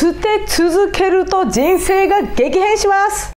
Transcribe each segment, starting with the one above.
捨て続けると人生が激変します。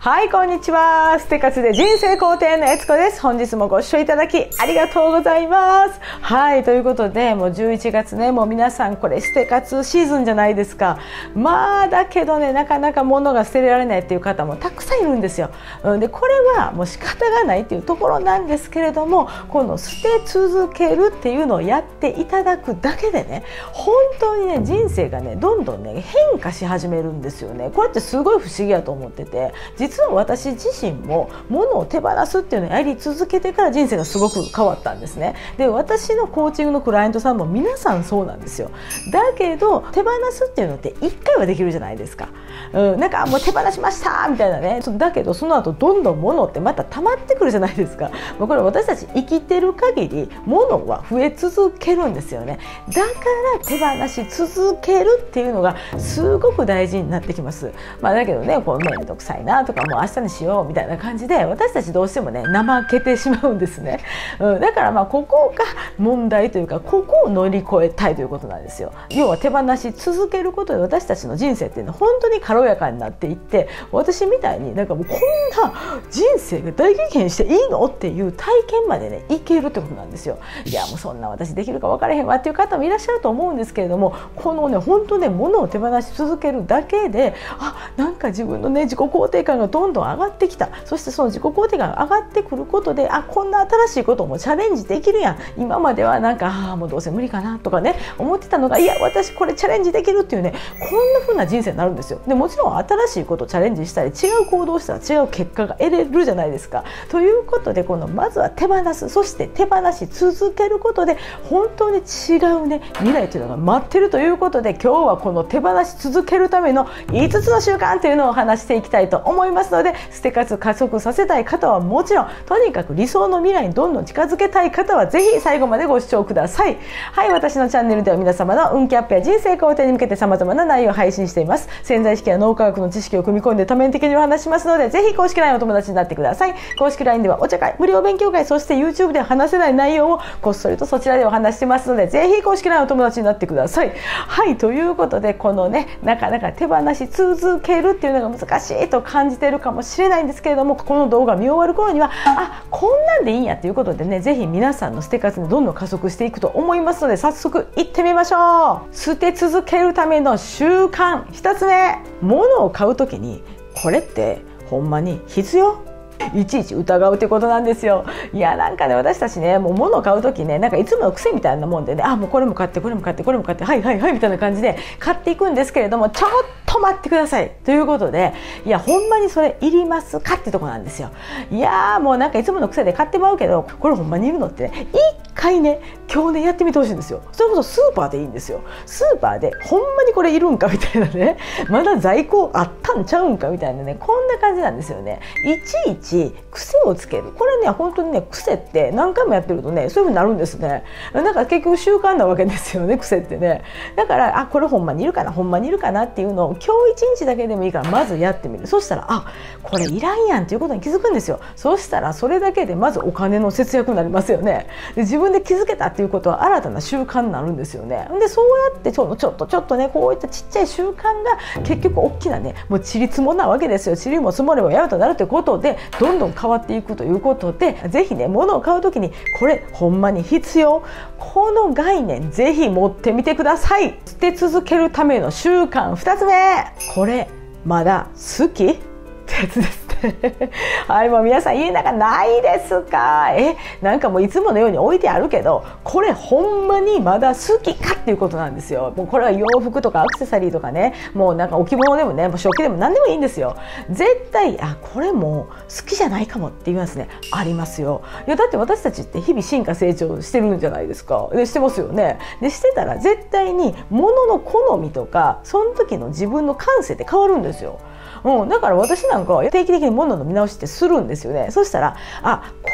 はいこんにちは。ステカツで人生肯定のえつこです。本日もご視聴いただきありがとうございます。はいということでもう11月ねもう皆さんこれステカツシーズンじゃないですか。まあだけどねなかなか物が捨てられないっていう方もたくさんいるんですよ。でこれはもう仕方がないっていうところなんですけれどもこの捨て続けるっていうのをやっていただくだけでね本当にね人生がねどんどんね変化し始めるんですよね。これってすごい不思議やと思ってて実は私自身も物を手放すっていうのをやり続けてから人生がすごく変わったんですね。で私のコーチングのクライアントさんも皆さんそうなんですよ。だけど手放すっていうのって1回はできるじゃないですか、うん、なんかもう手放しましたみたいなね。だけどその後どんどん物ってまた溜まってくるじゃないですか。これ私たち生きてる限り物は増え続けるんですよね。だから手放し続けるっていうのがすごく大事になってきます。まあだけどねこう面倒くさいなとかもう明日にしようみたいな感じで私たちどうしてもね怠けてしまうんですね、うん、だからまあここが問題というかここを乗り越えたいということなんですよ。要は手放し続けることで私たちの人生っていうのは本当に軽やかになっていって私みたいになんかもうこんな人生が大激変していいのっていう体験までねいけるってことなんですよ。いやもうそんな私できるか分からへんわっていう方もいらっしゃると思うんですけれどもこのね本当ね物を手放し続けるだけであなんか自分のね自己肯定感がどんどん上がってきた。そしてその自己肯定感が上がってくることであこんな新しいこともチャレンジできるやん。今まではなんかああもうどうせ無理かなとかね思ってたのがいや私これチャレンジできるっていうねこんな風な人生になるんですよ。でもちろん新しいことチャレンジしたり違う行動したら違う結果が得れるじゃないですか。ということでこのまずは手放すそして手放し続けることで本当に違うね未来というのが待ってるということで今日はこの手放し続けるための5つの習慣というのをお話していきたいと思います。ますのでステカツ加速させたい方はもちろんとにかく理想の未来にどんどん近づけたい方はぜひ最後までご視聴ください。はい私のチャンネルでは皆様の運気アップや人生肯定に向けて様々な内容を配信しています。潜在意識や脳科学の知識を組み込んで多面的にお話しますのでぜひ公式 LINE お友達になってください。公式 LINE ではお茶会無料勉強会そして YouTube で話せない内容をこっそりとそちらでお話してますのでぜひ公式 LINE お友達になってください。はいということでこのねなかなか手放し続けるっていうのが難しいと感じててるかもしれないんですけれどもこの動画見終わる頃にはあこんなんでいいんやということでねぜひ皆さんの捨て活にどんどん加速していくと思いますので早速いってみましょう。捨て続けるための習慣。1つ目物を買う時にこれってほんまに必要？いちいち疑うってことなんですよ。いやなんかね私たちねもう物を買う時ねなんかいつもの癖みたいなもんでねあもうこれも買ってこれも買ってこれも買ってはいはいはいみたいな感じで買っていくんですけれどもちょっと待ってください。ということでいやほんまにそれいりますかってとこなんですよ。いやもうなんかいつもの癖で買ってまうけどこれほんまにいるのってね一回ね今日ねやってみてほしいんですよ。それこそスーパーでいいんですよ。スーパーでほんまにこれいるんかみたいなねまだ在庫あったんちゃうんかみたいなねこん感じなんですよね。いちいち癖をつける。これね本当にね癖って何回もやってるとねそういうふうになるんですね。なんか結局習慣なわけですよね癖ってね。だからあこれほんまにいるかなほんまにいるかなっていうのを今日一日だけでもいいからまずやってみる。そしたらあこれいらんやんっていうことに気づくんですよ。そしたらそれだけでまずお金の節約になりますよね。で自分で気づけたっていうことは新たな習慣になるんですよね。でそうやってちょちょっとちょっとねこういったちっちゃい習慣が結局大きなねもうちりつもなわけですよ。ちりも積もればやるとなるということでどんどん変わっていくということでぜひね物を買う時にこれほんまに必要。この概念ぜひ持ってみてください。捨て続けるための習慣2つ目。これまだ好き？ってやつです。はいもう皆さん家の中ないですか？えなんかもういつものように置いてあるけどこれほんまにまだ好きかっていうことなんですよ。もうこれは洋服とかアクセサリーとかね。もうなんか置物でもねもう食器でも何でもいいんですよ。絶対あこれも好きじゃないかもって言いますね。ありますよ。いやだって私たちって日々進化成長してるんじゃないですか。でしてますよね。でしてたら絶対に物の好みとかその時の自分の感性って変わるんですよ。うん、だから私なんかは定期的に物の見直しってするんですよね。そしたらあこ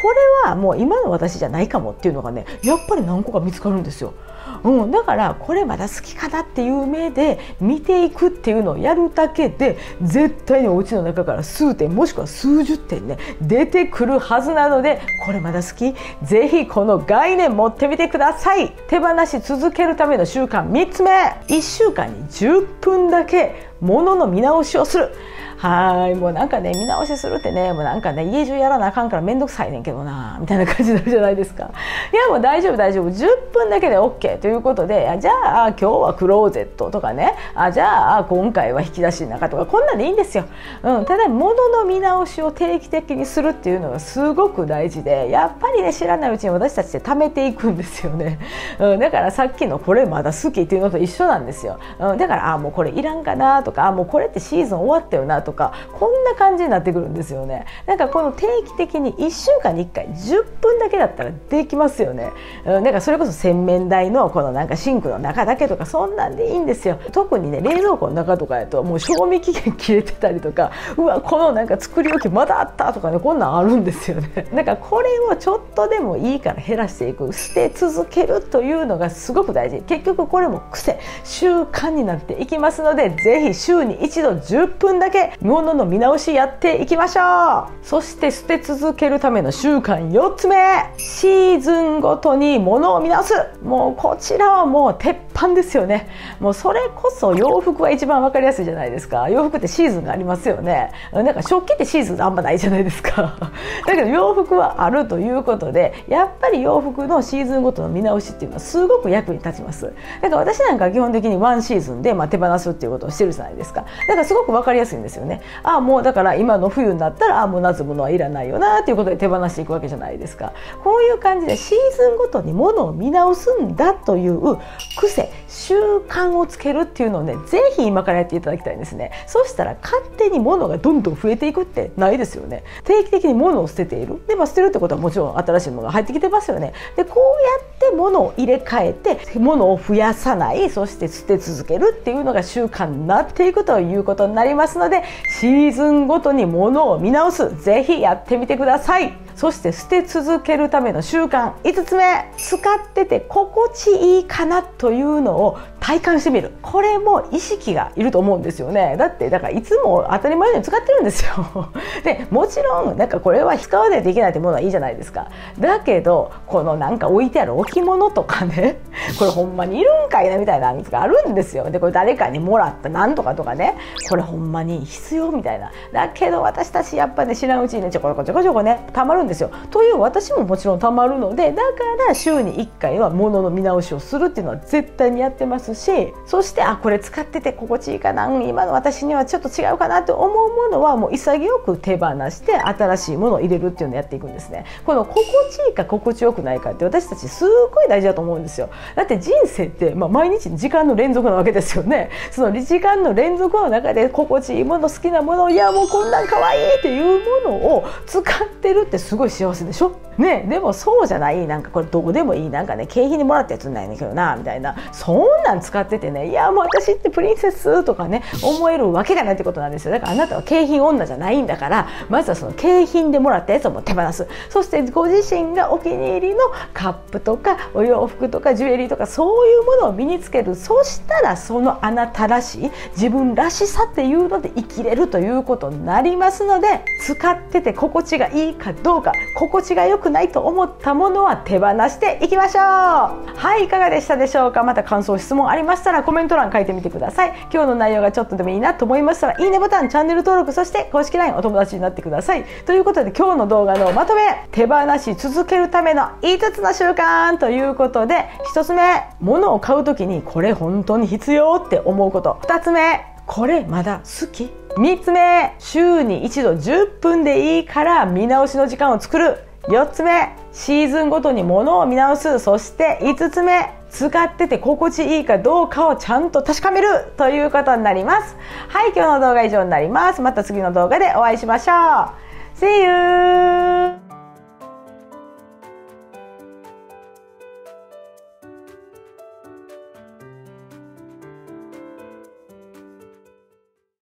れはもう今の私じゃないかもっていうのがねやっぱり何個か見つかるんですよ。うん、だからこれまだ好きかなっていう目で見ていくっていうのをやるだけで絶対にお家の中から数点もしくは数十点ね出てくるはずなのでこれまだ好き。ぜひこの概念持ってみてください。手放し続けるための習慣3つ目。1週間に10分だけ物の見直しをする。はいもうなんかね見直しするってねもうなんかね家中やらなあかんから面倒くさいねんけどなみたいな感じになるじゃないですか。いやもう大丈夫大丈夫。10分だけで OK ということでじゃあ今日はクローゼットとかねあじゃあ今回は引き出しの中とかこんなんでいいんですよ、うん、ただ物の見直しを定期的にするっていうのがすごく大事でやっぱりね知らないうちに私たちって貯めていくんですよね、うん、だからさっきのこれまだ好きっていうのと一緒なんですよ、うん、だからあもうこれいらんかなとかあもうこれってシーズン終わったよなとかこんな感じになってくるんですよね。なんかこの定期的に1週間に1回10分だけだったらできますよね、うん、なんかそれこそ洗面台のこのなんかシンクの中だけとかそんなんでいいんですよ。特にね冷蔵庫の中とかやともう賞味期限切れてたりとかうわこのなんか作り置きまだあったとかねこんなんあるんですよね。なんかこれをちょっとでもいいから減らしていく。捨て続けるというのがすごく大事。結局これも癖。習慣になっていきますのでぜひ週に一度10分だけもの見直しやっていきましょう。そして捨て続けるための習慣4つ目。シーズンごとに物を見直す。もうこちらはもう鉄板ですよね。もうそれこそ洋服は一番分かりやすいじゃないですか。洋服ってシーズンがありますよね。なんか食器ってシーズンあんまないじゃないですか。だけど洋服はあるということでやっぱり洋服のシーズンごとの見直しっていうのはすごく役に立ちます。だから私なんか基本的にワンシーズンでまあ手放すっていうことをしてるじゃないですか。だからすごく分かりやすいんですよね。ああもうだから今の冬になったらあもう夏物はいらないよなっていうことで手放していくわけじゃないですか。こういう感じでシーズンごとにものを見直すんだという癖。習慣をつけるっていうのをねぜひ今からやっていただきたいんですね。そしたら勝手に物がどんどん増えていくってないですよね。定期的に物を捨てている。で、まあ、捨てるってことはもちろん新しいものが入ってきてますよね。でこうやって物を入れ替えて物を増やさないそして捨て続けるっていうのが習慣になっていくということになりますのでシーズンごとに物を見直す。ぜひやってみてください。そして捨て続けるための習慣。5つ目。使ってて心地いいかなというのを体感してみる。これも意識がいると思うんですよね。だってだからいつも当たり前のように使ってるんですよ。でもちろんなんかこれは使わないといけないってものはいいじゃないですか。だけどこのなんか置いてある置物とかね。これほんまにいるんかいなみたいなやつがあるんですよ。でこれ誰かにもらったなんとかとかね。これほんまに必要みたいな。だけど私たちやっぱね知らんうちにねちょこちょこちょこねたまるんですよ。という私ももちろんたまるのでだから週に1回は物の見直しをするっていうのは絶対にやってますしそしてあこれ使ってて心地いいかな。今の私にはちょっと違うかなと思うものはもう潔く手放して新しいものを入れるっていうのをやっていくんですね。この心地いいか心地よくないかって私たちすごい大事だと思うんですよ。だって人生って、まあ、毎日時間の連続なわけですよね。その時間の連続の中で心地いいもの好きなものいやもうこんなん可愛いっていうものを使ってるってすごい幸せでしょ？ねでもそうじゃないなんかこれどうでもいいなんかね景品にもらったやつないんだけどなみたいな。そんなん使っててねいやもう私ってプリンセスとかね思えるわけがないってことなんですよ。だからあなたは景品女じゃないんだからまずはその景品でもらったやつをもう手放す。そしてご自身がお気に入りのカップとかお洋服とかジュエリーとかそういうものを身につける。そしたらそのあなたらしい自分らしさっていうので生きれるということになりますので使ってて心地がいいかどうか心地がよくないと思ったものは手放していきましょう。はいいかがでしたでしょうか？また感想質問ありましたらコメント欄書いてみてください。今日の内容がちょっとでもいいなと思いましたらいいねボタンチャンネル登録そして公式 LINE お友達になってくださいということで今日の動画のまとめ手放し続けるための5つの習慣ということで1つ目物を買う時にこれ本当に必要って思うこと。2つ目これまだ好き。3つ目週に1度10分でいいから見直しの時間を作る。4つ目シーズンごとに物を見直す。そして5つ目使ってて心地いいかどうかをちゃんと確かめるということになります。はい今日の動画は以上になります。また次の動画でお会いしましょう。See you!